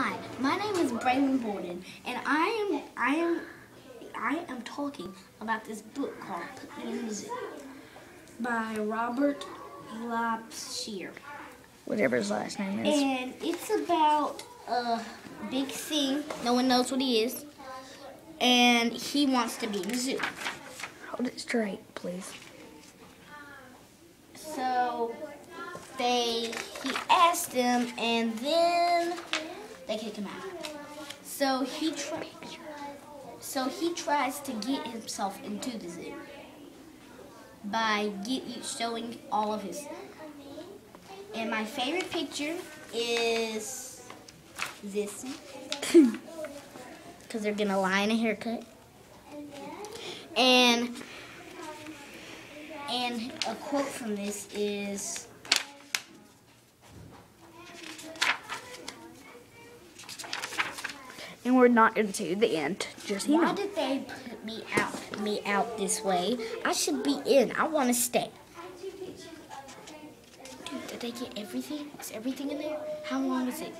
Hi, my name is Braylin Borden, and I am I am I am talking about this book called Put Me in the Zoo by Robert Lapshear. Whatever his last name is. And it's about a big thing. No one knows what he is. And he wants to be in the zoo. Hold it straight, please. So they he asked him and then they kick him out. So he tries so he tries to get himself into the zoo by get, showing all of his and my favorite picture is this one. Because they're going to lie in a haircut. And, and a quote from this is, And we're not into the end. Just why know. did they put me out, me out this way? I should be in. I want to stay. Dude, did they get everything? Is everything in there? How long is it?